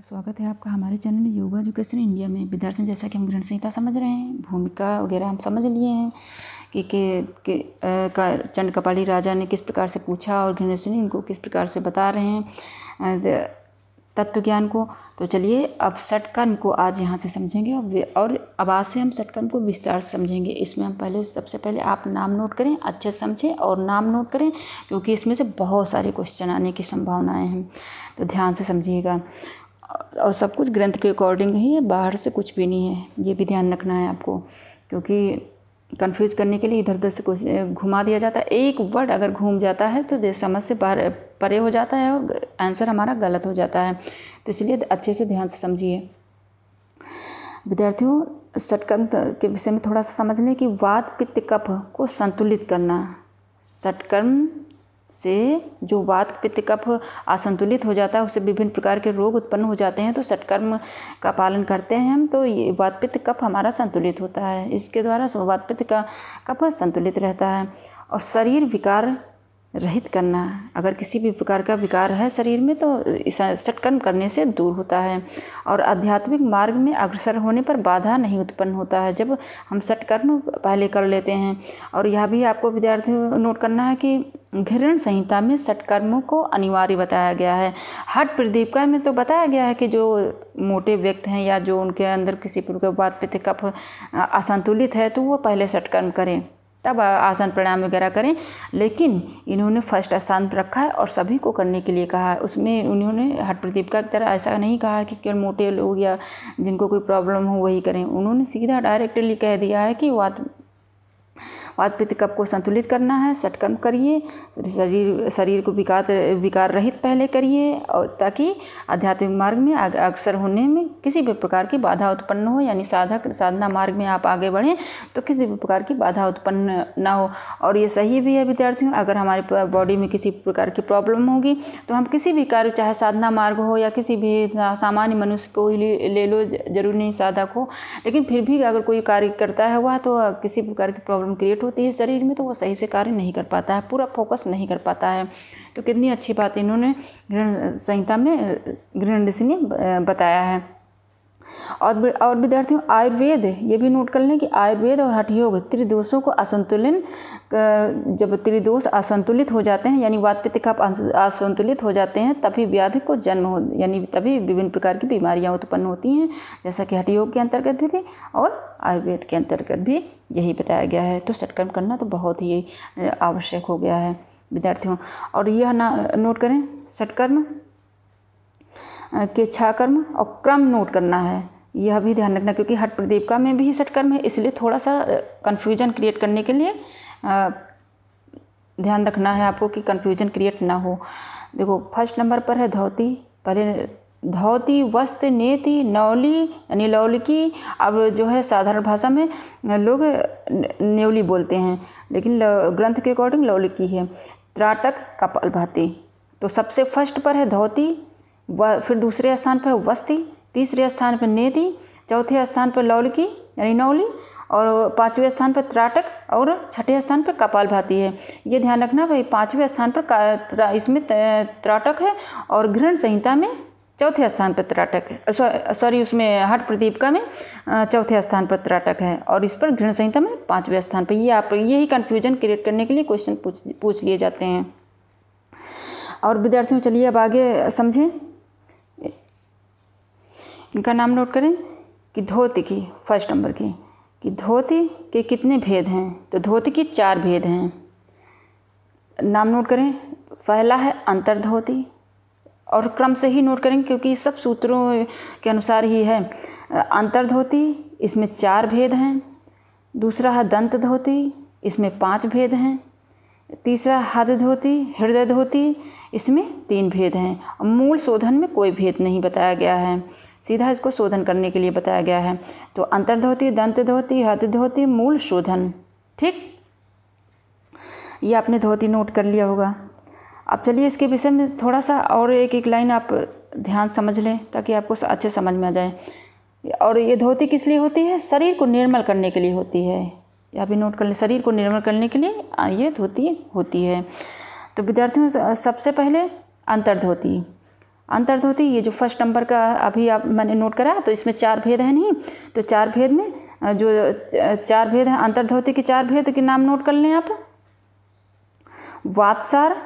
तो स्वागत है आपका हमारे चैनल योगा एजुकेशन इंडिया में। विद्यार्थी जैसा कि हम ग्रहण संहिता समझ रहे हैं भूमिका वगैरह हम समझ लिए हैं कि के, के का चंड कपाली राजा ने किस प्रकार से पूछा और ग्रहण इनको किस प्रकार से बता रहे हैं तत्व ज्ञान को। तो चलिए अब षटकर्म को आज यहाँ से समझेंगे और अब आज से हम षटकर्म को विस्तार से समझेंगे। इसमें हम पहले सबसे पहले आप नाम नोट करें अच्छे समझें और नाम नोट करें क्योंकि इसमें से बहुत सारे क्वेश्चन आने की संभावनाएँ हैं। तो ध्यान से समझिएगा। और सब कुछ ग्रंथ के अकॉर्डिंग ही है, बाहर से कुछ भी नहीं है। ये भी ध्यान रखना है आपको, क्योंकि कंफ्यूज करने के लिए इधर उधर से कुछ घुमा दिया जाता है। एक वर्ड अगर घूम जाता है तो समझ से बाहर, परे हो जाता है और आंसर हमारा गलत हो जाता है। तो इसलिए अच्छे से ध्यान से समझिए। विद्यार्थियों षटकर्म के विषय में थोड़ा सा समझ लें कि वात पित्त कफ को संतुलित करना षटकर्म से जो वात पित्त कफ असंतुलित हो जाता है, उससे विभिन्न प्रकार के रोग उत्पन्न हो जाते हैं तो सटकर्म का पालन करते हैं हम तो ये वात पित्त कफ हमारा संतुलित होता है। इसके द्वारा वात पित्त का कफ संतुलित रहता है और शरीर विकार रहित करना। अगर किसी भी प्रकार का विकार है शरीर में तो सटकर्म करने से दूर होता है। और आध्यात्मिक मार्ग में अग्रसर होने पर बाधा नहीं उत्पन्न होता है। जब हम सटकर्म पहले कर लेते हैं, और यह भी आपको विद्यार्थी नोट करना है कि घृण संहिता में सटकर्मों को अनिवार्य बताया गया है। हट प्रदीपिका में तो बताया गया है कि जो मोटे व्यक्ति हैं या जो उनके अंदर किसी प्रकार बात पित्त कफ असंतुलित है तो वो पहले सटकर्म करें। तब आसन प्राणायाम वगैरह करें। लेकिन इन्होंने फ़र्स्ट स्थान पर रखा है और सभी को करने के लिए कहा है। उसमें उन्होंने हट प्रदीप का तरह ऐसा नहीं कहा कि केवल मोटे लोग या जिनको कोई प्रॉब्लम हो वही करें। उन्होंने सीधा डायरेक्टली कह दिया है कि वात वात पित्त कप को संतुलित करना है सटकर्म करिए, शरीर शरीर को विकार विकार रहित पहले करिए, और ताकि आध्यात्मिक मार्ग में अक्सर होने में किसी भी प्रकार की बाधा उत्पन्न हो, यानी साधक, साधना मार्ग में आप आगे बढ़ें तो किसी भी प्रकार की बाधा उत्पन्न ना हो। और ये सही भी है विद्यार्थियों, अगर हमारे बॉडी में किसी प्रकार की प्रॉब्लम होगी तो हम किसी भी कार्य, चाहे साधना मार्ग हो या किसी भी सामान्य मनुष्य को ही ले, लो ज़रूरी नहीं साधक हो, लेकिन फिर भी अगर कोई कार्य करता है हुआ तो किसी प्रकार की प्रॉब्लम क्रिएट होती है शरीर में तो वो सही से कार्य नहीं कर पाता है, पूरा फोकस नहीं कर पाता है। तो कितनी अच्छी बात इन्होंने गृह संहिता में गृह ऋषि ने बताया है। और और विद्यार्थियों, आयुर्वेद, ये भी नोट कर लें कि आयुर्वेद और हठयोग त्रिदोषों को असंतुलन जब त्रिदोष असंतुलित हो जाते हैं, यानी वात पित्त असंतुलित हो जाते हैं, तभी व्याधि को जन्म हो, यानी तभी विभिन्न प्रकार की बीमारियाँ उत्पन्न होती हैं, जैसा कि हठयोग के अंतर्गत भी थी और आयुर्वेद के अंतर्गत भी यही बताया गया है। तो सटकर्म करना तो बहुत ही आवश्यक हो गया है, विद्यार्थियों। और यह ना, नोट करें सटकर्म के छा कर्म और क्रम नोट करना है। यह भी ध्यान रखना क्योंकि हट प्रदीपिका में भी कर्म है, इसलिए थोड़ा सा कन्फ्यूज़न क्रिएट करने के लिए ध्यान रखना है आपको कि कन्फ्यूज़न क्रिएट ना हो। देखो फ़र्स्ट नंबर पर है धोती, पहले धोती, वस्त्र, नेति, नौली यानी लौलिकी अब जो है साधारण भाषा में लोग नेवली बोलते हैं, लेकिन ग्रंथ के अकॉर्डिंग लौलिकी है। त्राटक कपाल भाती तो सबसे फ़र्स्ट पर है धोती व फिर दूसरे स्थान पर वस्ती, तीसरे स्थान पर नेति चौथे स्थान पर लौलकी, यानी नौली, और पाँचवें स्थान पर त्राटक और छठे स्थान पर कपाल भाती है। ये ध्यान रखना भाई, पाँचवें स्थान पर इसमें त्राटक है और घृण संहिता में चौथे स्थान पर त्राटक है। सॉरी, उसमें हट प्रदीपिका में चौथे स्थान पर त्राटक है और इस पर घृण संहिता में पाँचवें स्थान पर। ये आप, यही कन्फ्यूज़न क्रिएट करने के लिए क्वेश्चन पूछ पूछ लिए जाते हैं। और विद्यार्थियों, चलिए अब आगे समझें। इनका नाम नोट करें कि धोती की फ़र्स्ट नंबर की, कि धोती के कितने भेद हैं? तो धोती की चार भेद हैं। नाम नोट करें, पहला है अंतर धोती और क्रम से ही नोट करेंगे क्योंकि सब सूत्रों के अनुसार ही है। अंतर धोती इसमें चार भेद हैं। दूसरा है दंत धोती इसमें पाँच भेद हैं। तीसरा हद धोती हृदय धोती इसमें तीन भेद हैं। मूल शोधन में कोई भेद नहीं बताया गया है। सीधा इसको शोधन करने के लिए बताया गया है। तो अंतर्धोती दंत धोती हद धोती मूल शोधन। ठीक? ये आपने धोती नोट कर लिया होगा। अब चलिए इसके विषय में थोड़ा सा और एक एक लाइन आप ध्यान समझ लें ताकि आपको अच्छे समझ में आ जाए। और ये धोती किस लिए होती है? शरीर को निर्मल करने के लिए होती है। या भी नोट कर लें। शरीर को निर्मल करने के लिए ये धोती होती है। तो विद्यार्थियों सबसे पहले अंतर्धोती। अंतर्धोती, ये जो फ़र्स्ट नंबर का अभी आप मैंने नोट करा तो इसमें चार भेद हैं नहीं? तो चार भेद में जो चार भेद हैं, अंतर्धोती के चार भेद के नाम नोट कर लें आप। वातसार,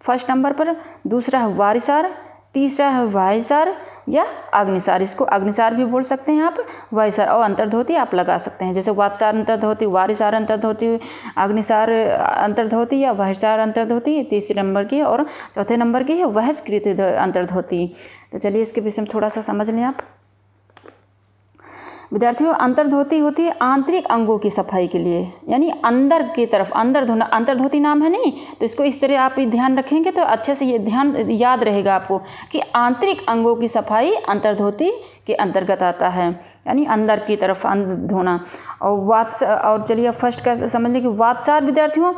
फ़र्स्ट नंबर पर, दूसरा है वारिसार, तीसरा है वाहिसार या अग्निसार, इसको अग्निसार भी बोल सकते हैं आप। वायुसार, और अंतर्धोती आप लगा सकते हैं। जैसे वातसार अंतर्धोती, वारिसार अंतर्धोती, अग्निसार अंतर्धोती या वहसार अंतर्धोती तीसरे नंबर की और चौथे नंबर की है वहस्कृत अंतर्धोती। तो चलिए इसके विषय में थोड़ा सा समझ लें आप। विद्यार्थियों अंतर्धोती होती है आंतरिक अंगों की सफ़ाई के लिए, यानी अंदर की तरफ़, अंदर धोना, अंतर्धोती नाम है नहीं? तो इसको इस तरह आप ध्यान रखेंगे तो अच्छे से ये ध्यान याद रहेगा आपको कि आंतरिक अंगों की सफ़ाई अंतर्धोती के अंतर्गत आता है, यानी अंदर की तरफ़ धोना। और वात्स, और चलिए फ़र्स्ट का समझ लें कि वात्सार विद्यार्थियों,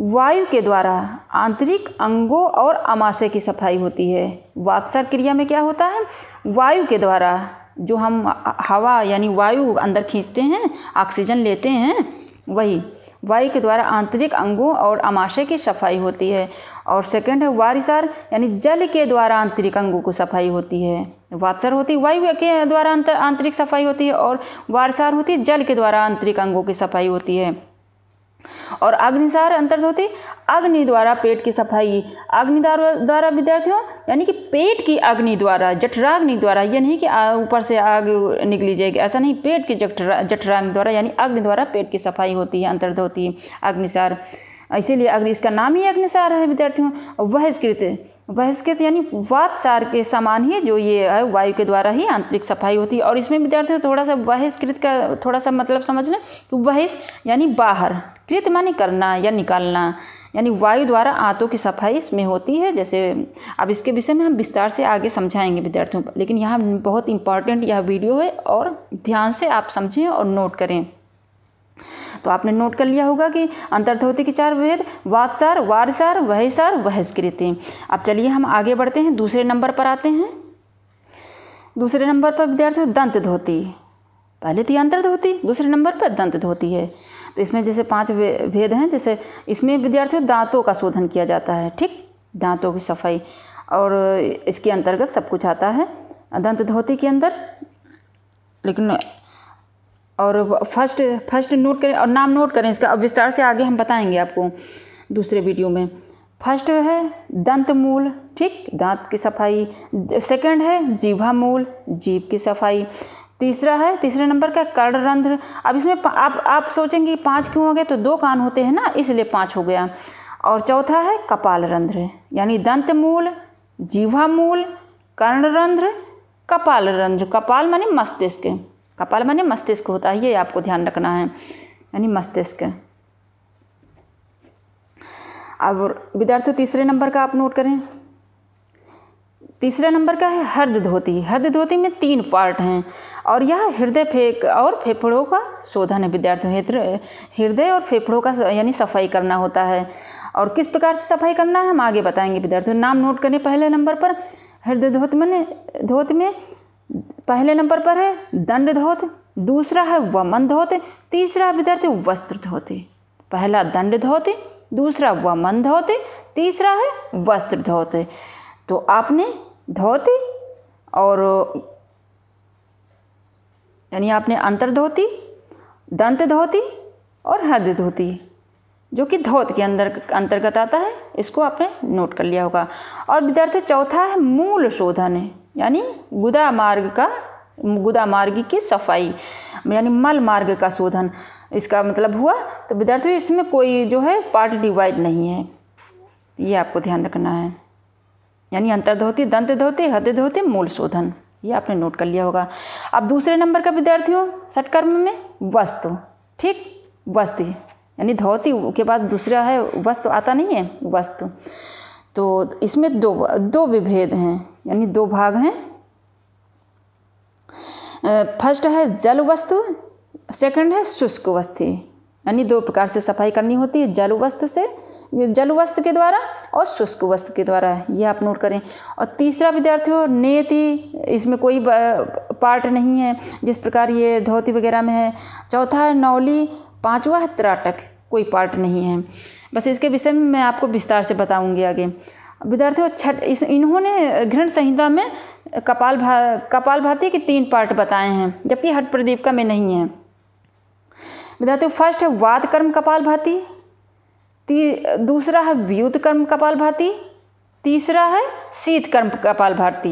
वायु के द्वारा आंतरिक अंगों और अमाशय की सफ़ाई होती है। वात्सर क्रिया में क्या होता है? वायु के द्वारा जो हम हवा यानी वायु अंदर खींचते हैं, ऑक्सीजन लेते हैं, वही। वायु के द्वारा आंतरिक अंगों और अमाशय की सफ़ाई होती है और सेकंड है वारिसार, यानी जल के द्वारा आंतरिक अंगों को सफ़ाई होती है। वात्सर होती है, वायु के द्वारा आंतरिक सफ़ाई होती है और वारिसार होती है, जल के द्वारा आंतरिक अंगों की सफ़ाई होती है। और अग्निसार अंतर्धोती अग्नि द्वारा पेट की सफ़ाई। अग्नि द्वारा विद्यार्थियों, यानी कि पेट की अग्नि द्वारा, जठराग्नि द्वारा यह नहीं कि ऊपर से आग निकली जाएगी। ऐसा नहीं, पेट की जठरा, जठराग्नि द्वारा, यानी अग्नि द्वारा पेट की सफ़ाई होती है अंतर्धोती अग्निसार। इसीलिए अग्नि, इसका नाम ही अग्निसार है, विद्यार्थियों। वह स्कृत बहिष्कृत यानी वातसार के समान ही जो ये है, वायु के द्वारा ही आंतरिक सफ़ाई होती है। और इसमें विद्यार्थी थोड़ा सा बहिष्कृत का, थोड़ा सा मतलब समझ लें कि बहिष यानी बाहर, कृत मानी करना या निकालना, यानी वायु द्वारा आंतों की सफ़ाई इसमें होती है। जैसे अब इसके विषय में हम विस्तार से आगे समझाएँगे विद्यार्थियों को लेकिन यहाँ बहुत इंपॉर्टेंट यह वीडियो है और ध्यान से आप समझें और नोट करें। तो आपने नोट कर लिया होगा कि अंतर्धोती के चार भेद वातसार, वारसार, वहसार, वहस्कृति। अब चलिए हम आगे बढ़ते हैं, दूसरे नंबर पर आते हैं। दूसरे नंबर पर विद्यार्थियों दंत धोती पहले थी अंतर धोती दूसरे नंबर पर दंत धोती है। तो इसमें जैसे पाँच भेद हैं, जैसे इसमें विद्यार्थियों, दांतों का शोधन किया जाता है, ठीक? दांतों की सफ़ाई। और इसके अंतर्गत सब कुछ आता है दंत धोती के अंदर। लेकिन और फ़र्स्ट फ़र्स्ट नोट करें और नाम नोट करें, इसका अब विस्तार से आगे हम बताएँगे आपको दूसरे वीडियो में। फ़र्स्ट है दंत मूल, ठीक? दांत की सफ़ाई। सेकंड है जीभा मूल, जीभ की सफ़ाई। तीसरा है, तीसरे नंबर का कर्णरंध्र अब इसमें आप आप सोचेंगे पाँच क्यों हो गए? तो दो कान होते हैं ना, इसलिए पाँच हो गया। और चौथा है कपाल रंध्र यानी दंत मूल जीवा मूल कर्णरंध्र कपाल रंध्र कपाल माने मस्तिष्क। कपाल माने मस्तिष्क होता है, ये आपको ध्यान रखना है, यानी मस्तिष्क। अब विद्यार्थियों, तीसरे नंबर का आप नोट करें। तीसरे नंबर का है हृद धोती। हृद धोती में तीन पार्ट हैं, और यह हृदय फेंक और फेफड़ों का शोधन है। विद्यार्थियों हृदय और फेफड़ों का यानी सफ़ाई करना होता है। और किस प्रकार से सफ़ाई करना है, हम आगे बताएँगे। विद्यार्थियों, नाम नोट करें पहले नंबर पर। हृदय धोत में धोत में पहले नंबर पर है दंड धोत दूसरा है वमन धोते तीसरा विद्यार्थी वस्त्र धोते पहला दंड धोते दूसरा वमन धोते तीसरा है वस्त्र धोते तो आपने धोती और, यानी आपने अंतर धोती, दंत धोती और हद धोती, जो कि धोत के अंदर, अंतर्गत आता है, इसको आपने नोट कर लिया होगा। और विद्यार्थी चौथा है मूल शोधन यानी गुदा मार्ग का, गुदा मार्ग की सफ़ाई, यानी मल मार्ग का शोधन। इसका मतलब हुआ तो विद्यार्थियों, इसमें कोई जो है पार्ट डिवाइड नहीं है। ये आपको ध्यान रखना है। यानी अंतर्धोती दंत धोती हृदय धोती मूल शोधन। ये आपने नोट कर लिया होगा। अब दूसरे नंबर का विद्यार्थियों, सटकर्म में वस्तु। ठीक, वस्तु। यानी धोती के बाद दूसरा है, वस्तु आता नहीं है, वस्तु। तो इसमें दो दो विभेद हैं, यानी दो भाग हैं। फ़र्स्ट है जल वस्तु, सेकंड है शुष्क वस्तु, यानी दो प्रकार से सफ़ाई करनी होती है, जल वस्त्र से, जल वस्त्र के द्वारा और शुष्क वस्त्र के द्वारा, ये आप नोट करें। और तीसरा विद्यार्थियों नेति, इसमें कोई पार्ट नहीं है, जिस प्रकार ये धोती वगैरह में है। चौथा है नौली, पांचवा है त्राटक। कोई पार्ट नहीं है। बस इसके विषय में मैं आपको विस्तार से बताऊँगी आगे। विद्यार्थियों छठ इस इन्होंने घृण संहिता में कपाल भा कपाल भाती के तीन पार्ट बताए हैं जबकि हट प्रदीपिका में नहीं है। विद्यार्थियों फ़र्स्ट है वाद कर्म कपाल भाती दूसरा है व्युत कर्म कपाल भाती तीसरा है शीत कर्म कपाल भारती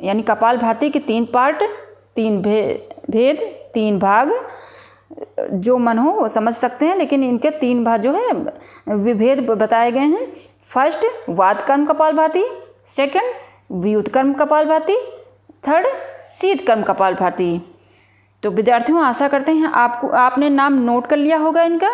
यानी कपाल भाती के तीन पार्ट तीन भे, भेद तीन भाग जो मन हो, वो समझ सकते हैं, लेकिन इनके तीन भाग जो है, विभेद बताए गए हैं। फ़र्स्ट वाद कर्म कपाल भाती। सेकंड व्युत कर्म कपाल भाती। थर्ड शीत कर्म कपाल भाती। तो विद्यार्थियों, आशा करते हैं आपको, आपने नाम नोट कर लिया होगा इनका,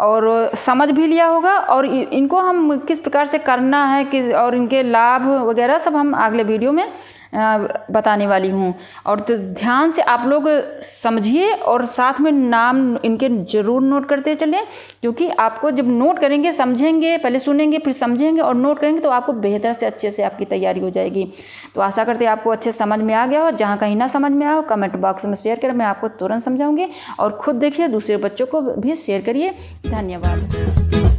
और समझ भी लिया होगा, और इनको हम किस प्रकार से करना है, किस, और इनके लाभ वगैरह सब हम अगले वीडियो में बताने वाली हूँ। और तो ध्यान से आप लोग समझिए और साथ में नाम इनके ज़रूर नोट करते चलें, क्योंकि आपको जब नोट करेंगे, समझेंगे, पहले सुनेंगे, फिर समझेंगे और नोट करेंगे तो आपको बेहतर से अच्छे से आपकी तैयारी हो जाएगी। तो आशा करते आपको अच्छे समझ में आ गया हो। जहाँ कहीं ना समझ में आया हो, कमेंट बॉक्स में शेयर करें, मैं आपको तुरंत समझाऊँगी। और खुद देखिए, दूसरे बच्चों को भी शेयर करिए। धन्यवाद।